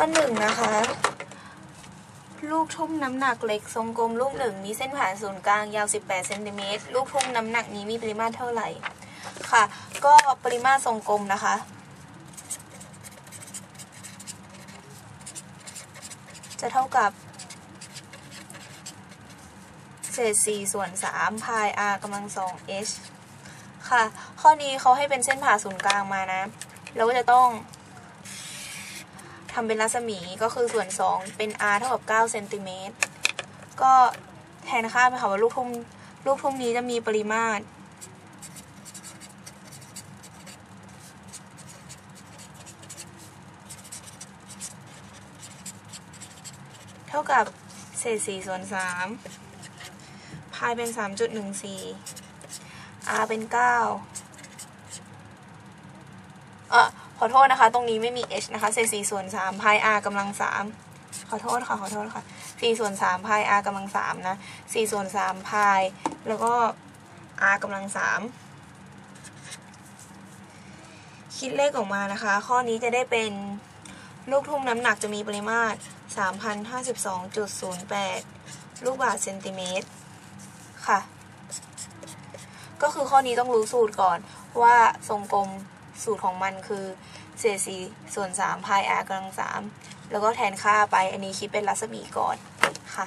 ข้อหนึ่งนะคะ ลูกทุ่มน้ำหนักเล็กทรงกลมลูกหนึ่งมีเส้นผ่านศูนย์กลางยาว 18เซนติเมตรลูกทุ่มน้ำหนักนี้มีปริมาตรเท่าไหร่ ค่ะ ก็ปริมาตรทรงกลมนะคะจะเท่ากับเศษ4ส่วน3พาย r กำลังสอง h ค่ะ ข้อนี้เขาให้เป็นเส้นผ่าศูนย์กลางมานะ เราก็จะต้องำเป็นรัศมีก็คือส่วน 2 เป็น r เท่ากับ9เซนติเมตรก็แทนค่าไปค่ะว่าลูกทุ่มลูกทุ่มนี้จะมีปริมาตร เท่ากับเศษ4ส่วน3พายเป็น 3.14 r เป็น 9 เอ่อ ขอโทษนะคะ ตรงนี้ไม่มี h นะคะเศษ4ส่วน3พาย r กำลัง3ขอโทษค่ะ ขอโทษค่ะ4ส่วน3พาย r กำลัง3นะ4ส่วน3พาย แล้วก็ r กำลัง3คิดเลขออกมานะคะ ข้อนี้จะได้เป็นลูกทุ่มน้ำหนักจะมีปริมาตร 3,052.08 ลูกบาศก์เซนติเมตร ค่ะ ก็คือข้อนี้ต้องรู้สูตรก่อนว่าทรงกลม สูตรของมันคือเศษสีส่วน3พาย r กำลัง3แล้วก็แทนค่าไปอันนี้คิดเป็นรัศมีก่อนค่ะ